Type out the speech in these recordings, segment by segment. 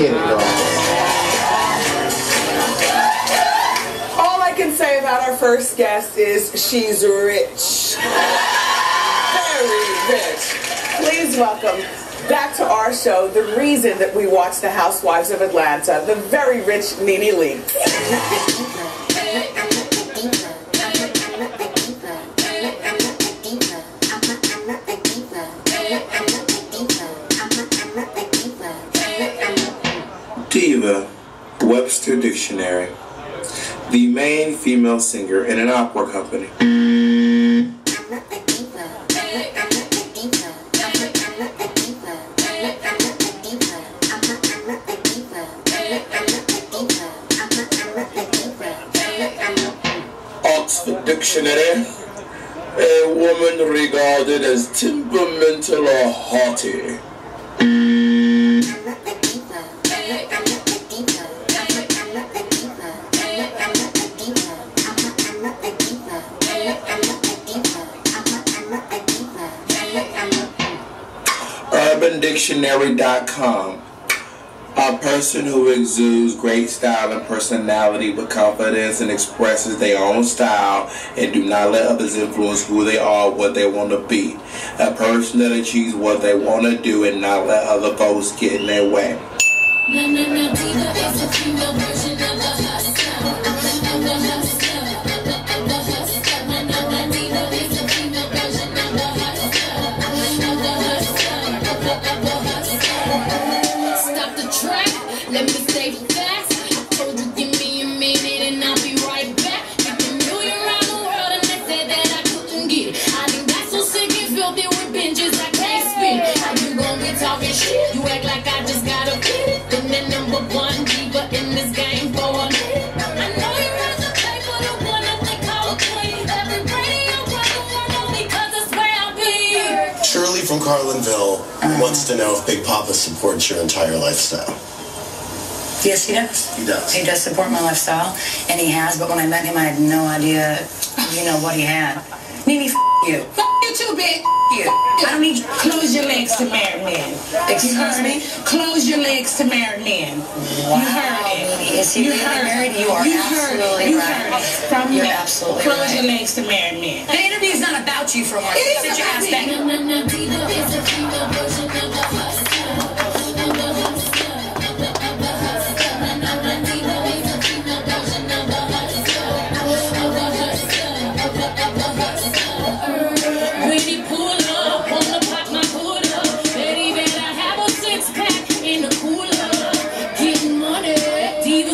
It, girl. All I can say about our first guest is she's rich. Very rich. Please welcome back to our show the reason that we watch The Housewives of Atlanta, the very rich Nene Leakes. The main female singer in an opera company. Oxford Dictionary. A woman regarded as temperamental or haughty. UrbanDictionary.com. A person who exudes great style and personality with confidence and expresses their own style and do not let others influence who they are, what they want to be. A person that achieves what they want to do and not let other folks get in their way. Shirley from wants to know if Big Papa supports your entire lifestyle. Yes, he does. He does. He does support my lifestyle, and he has. But when I met him, I had no idea, you know, what he had. Mimi, f- you. F you too, bitch. You. I don't need. Close your legs to married men. You heard me? me? Close your legs to married men. Wow, you heard it. Mimi. Is he you really heard married? It. You are you absolutely heard it. You right. heard it. From You're now, absolutely Close right. your legs to married men. The interview's not about you for once. It is about ass me. back. No,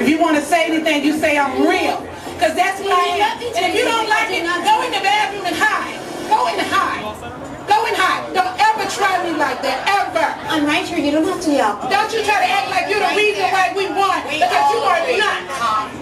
If you want to say anything, you say I'm real. Because that's what I am. And if you don't like it, go in the bathroom and hide. Go in the hide. Go and hide. Don't ever try me like that, ever. I'm right here. You don't have to yell. Don't you try to act like you're the reason why we won, because you are not.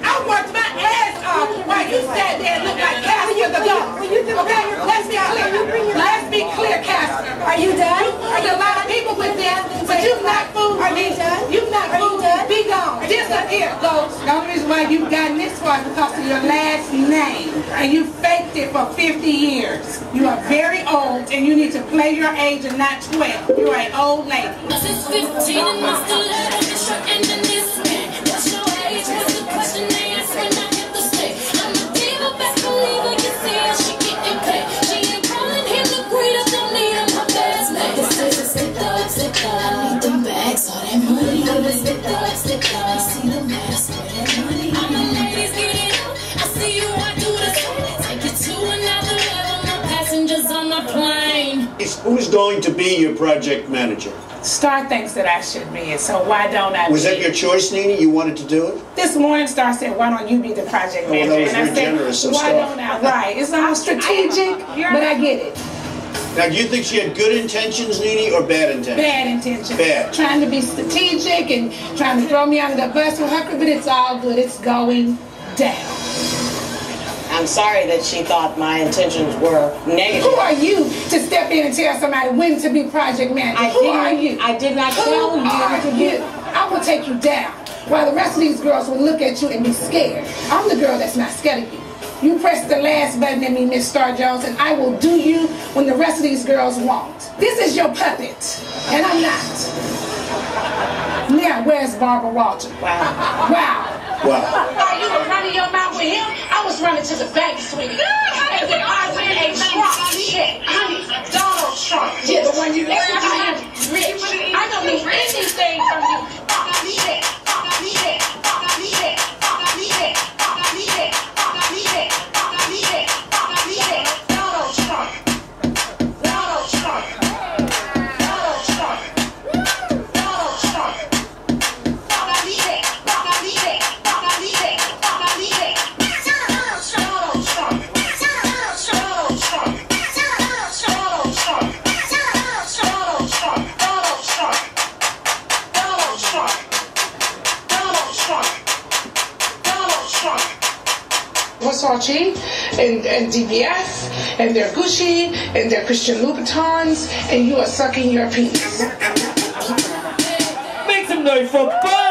I worked my ass off while you sat there and looked like Casper the dog. Okay, let's be clear. Let's be clear, Casper. Are you done? There's a lot of people with them, but you've not Are you done? You've not Are you done? Be gone. Disappear, Ghost. The only reason why you've gotten this far is because of your last name. And you faked it for 50 years. You are very old and you need to play your age and not 12. You're an old lady. Since 15 and I'm still short end this going to be your project manager? Star thinks that I should be it, so why don't I Was be that your choice, Nene? You wanted to do it? This morning, Star said, "Why don't you be the project Oh, well, manager?" that was and I said, generous of "Why Star. don't I?" Right? It's all strategic, but I get it. Now, do you think she had good intentions, Nene, or bad intentions? Bad intentions. Bad. Trying to be strategic and trying to throw me under the bus with her, but it's all good. It's going down. I'm sorry that she thought my intentions were negative. Who are you to step in and tell somebody when to be project manager? I Who didn't- are you? I did not Who tell you are to you? I will take you down. While the rest of these girls will look at you and be scared. I'm the girl that's not scared of you. You press the last button at me, Miss Star Jones, and I will do you when the rest of these girls won't. This is your puppet, and I'm not. Now, where's Barbara Walter? Wow. Wow. Wow. While you were running your mouth with him, I was running to the bank, sweetie. And depositing a Trump check. Honey, Donald Trump. Yeah, the one you rich. Versace and, and DBS and their Gucci and their Christian Louboutins and you are sucking your penis. Make some noise for Bob!